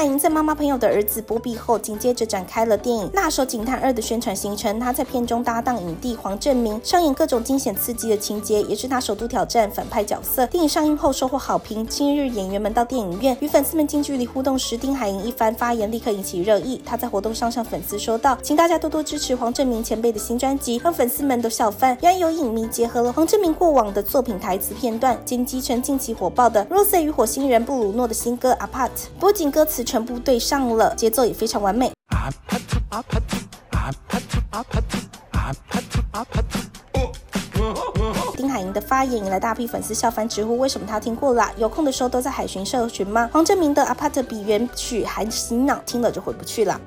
海银在妈妈朋友的儿子波比后，紧接着展开了电影《辣手警探二》的宣传行程。他在片中搭档影帝黄正明，上演各种惊险刺激的情节，也是他首度挑战反派角色。电影上映后收获好评，今日演员们到电影院与粉丝们近距离互动时，丁海寅一番发言立刻引起热议。他在活动上向粉丝说道：“请大家多多支持黄正明前辈的新专辑，让粉丝们都笑翻。”原来有影迷结合了黄正明过往的作品台词片段，剪辑成近期火爆的 Rose 与火星人布鲁诺的新歌 Apart，不仅歌词全部对上了，节奏也非常完美。丁海寅的发言引来大批粉丝笑翻，直呼为什么他听过啦？有空的时候都在海巡社群吗？黄正明的阿帕特比原曲还洗脑，听了就回不去了。